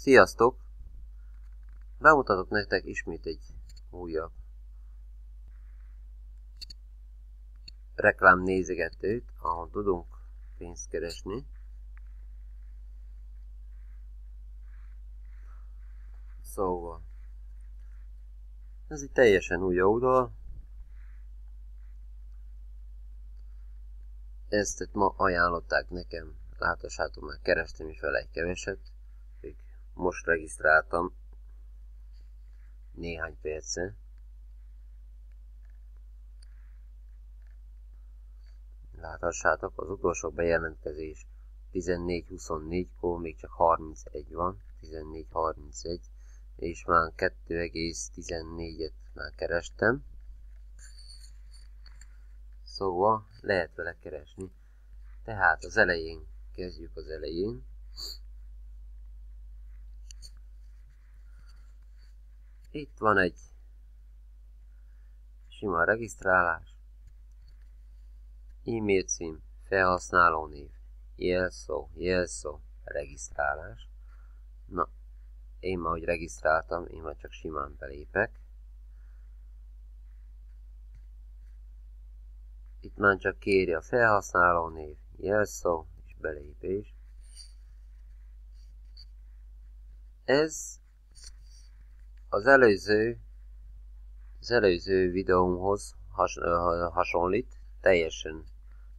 Sziasztok! Bemutatok nektek ismét egy újabb reklám nézegetőt, ahol tudunk pénzt keresni. Szóval, ez egy teljesen új oldal. Ezt ma ajánlották nekem, láthasátok már kerestem is vele egy keveset. Most regisztráltam néhány perce. Láthassátok, az utolsó bejelentkezés 14-24-kor még csak 31 van, 14-31, és már 2,14-et már kerestem. Szóval lehet vele keresni. Tehát az elején, kezdjük az elején. Itt van egy sima regisztrálás, e-mail cím, felhasználó név, jelszó, jelszó, regisztrálás. Na, én ma, hogy regisztráltam, én már csak simán belépek. Itt már csak kéri a felhasználó név, jelszó és belépés. Ez az előző, az előző videómhoz has, hasonlít, teljesen,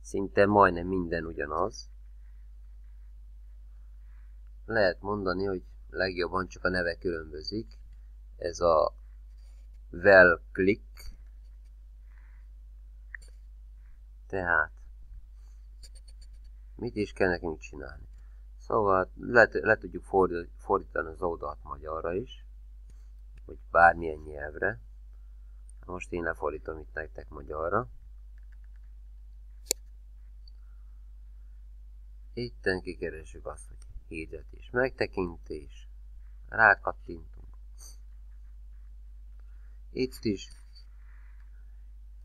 szinte majdnem minden ugyanaz. Lehet mondani, hogy legjobban csak a neve különbözik. Ez a well click. Tehát, mit is kell nekünk csinálni? Szóval le, le tudjuk fordítani az oldalt magyarra is vagy bármilyen nyelvre. Most én lefordítom itt nektek magyarra. Itten kikeresünk azt, hogy hirdetés, megtekintés, rákattintunk. Itt is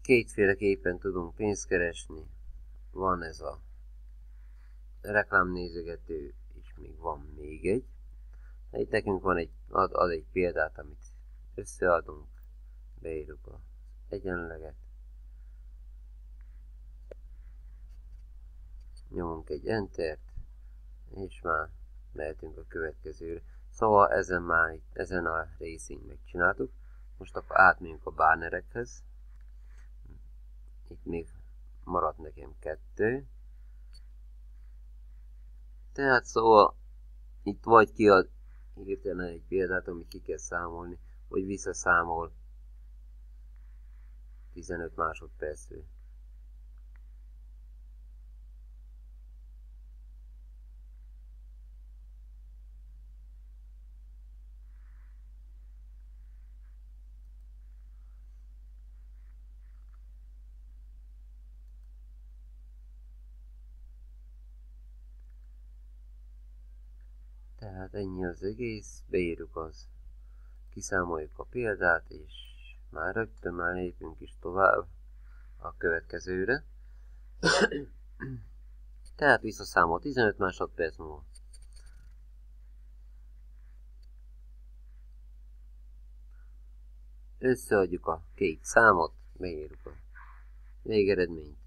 kétféleképpen tudunk pénzt keresni. Van ez a reklámnézegető, és még van még egy. Itt nekünk van egy, ad, ad egy példát, amit összeadunk, beírjuk a egyenleget, nyomunk egy Entert, és már mehetünk a következőre. Szóval ezen már, ezen a részén megcsináltuk. Most akkor átmegyünk a bannerekhez. Itt még maradt nekem kettő. Tehát szóval itt vagy kiad hirtelen egy példát, amit ki kell számolni, hogy visszaszámol 15 másodpercről. Tehát ennyi az egész, beírjuk az kiszámoljuk a példát, és már rögtön már lépünk is tovább a következőre. Tehát visszaszámol 15 másodperc múlva. Összeadjuk a két számot, beírjuk a végeredményt,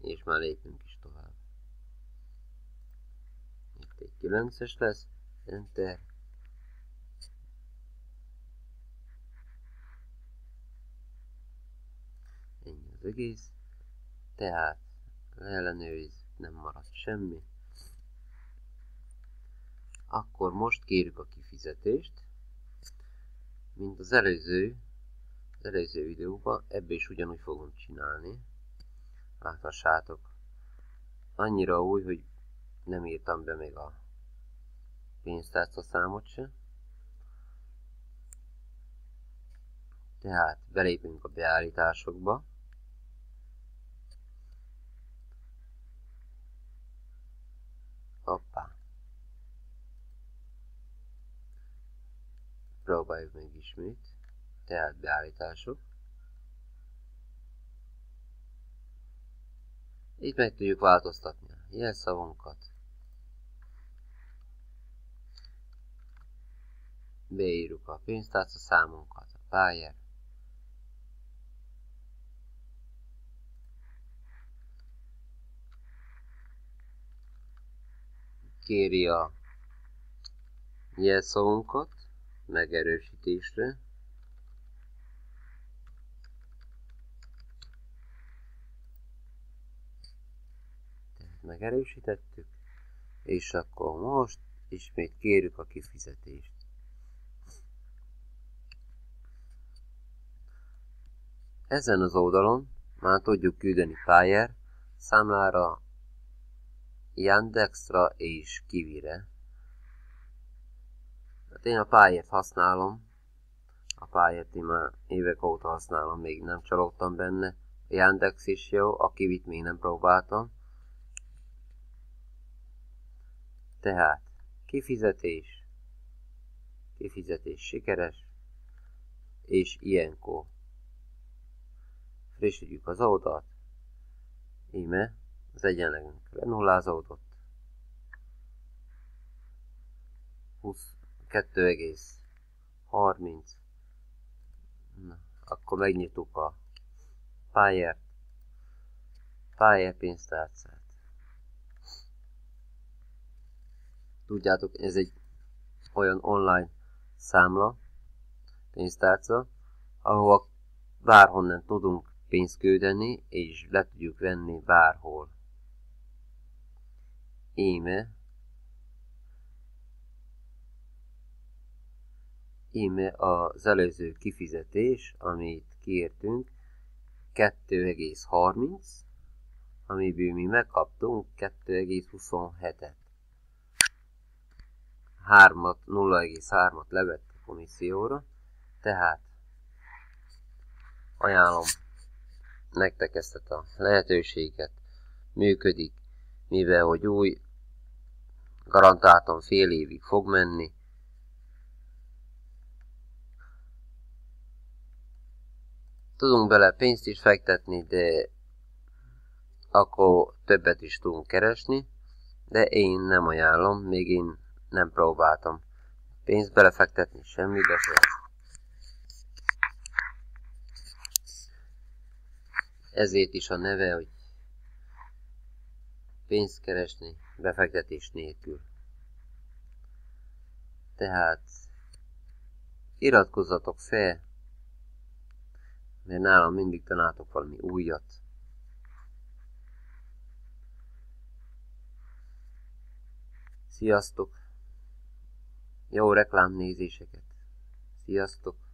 és már lépünk is tovább. Itt egy 9-es lesz, Enter, az egész, tehát ellenőriz, nem maradt semmi. Akkor most kérjük a kifizetést, mint az előző, az előző videóban, ebbe is ugyanúgy fogom csinálni. Láthassátok, annyira új, hogy nem írtam be még a pénztárca számot se. Tehát belépünk a beállításokba. Próbáljuk meg ismét. Tehát beállítások. Itt meg tudjuk változtatni a jelszavunkat. beírjuk a pénztárca számunkat, a pályát, kéri a jelszavunkat megerősítésre. Tehát megerősítettük, és akkor most ismét kérjük a kifizetést. Ezen az oldalon már tudjuk küldeni Payer számlára Yandexra és Kivire. Én a pályát használom. A pályát én már évek óta használom, még nem csalódtam benne. A Yandex is jó, a Kivit még nem próbáltam. Tehát, kifizetés, kifizetés sikeres, és ilyenkor frissítjük az oldalt, íme az egyenlegünk lenullázódott. 22,30 Na, akkor megnyitjuk a pályát, pályapénztárcát. Tudjátok, ez egy olyan online számla, pénztárca, ahol bárhonnan tudunk pénzt küldeni, és le tudjuk venni bárhol. Íme íme az előző kifizetés, amit kértünk, 2,30, amiből mi megkaptunk 2,27-et. 3-at, 0,3-at levett a komisszióra, tehát ajánlom nektek ezt a lehetőséget, működik, mivel hogy új garantáltan fél évig fog menni. Tudunk bele pénzt is fektetni, de akkor többet is tudunk keresni, de én nem ajánlom, még én nem próbáltam pénzt belefektetni semmibe sem. Ezért is a neve, hogy pénzt keresni befektetés nélkül. Tehát iratkozzatok fel, mert nálam mindig találtok valami újat. Sziasztok! Jó reklámnézéseket! Sziasztok!